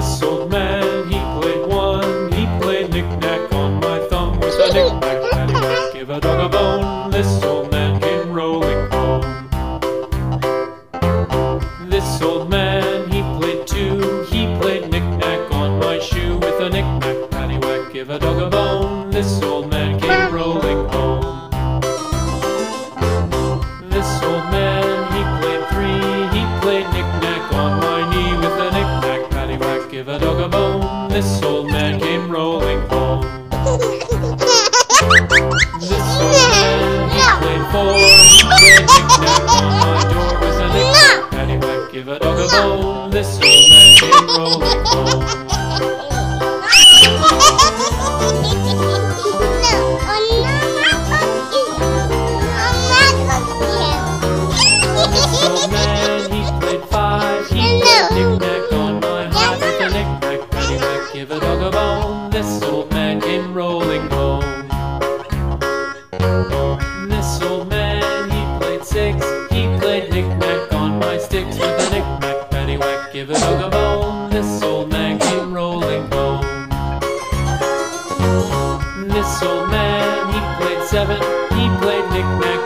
this old man, he played one. He played knick-knack on my thumb with a knick-knack, patty-whack. Give a dog a bone, this old man came rolling home. This old man, he played two. He played knick-knack on my shoe with a knick-knack. Give a dog a bone, this old Give a dog a bone, this old man came rolling home. this old man he played for, door a. Paddywhack, give a dog a bone, this old man came rolling man came rolling home. This old man, he played six. He played knick-knack on my sticks with a knick-knack, paddywhack, give it a bone. This old man came rolling home. This old man, he played seven. He played knick-knack.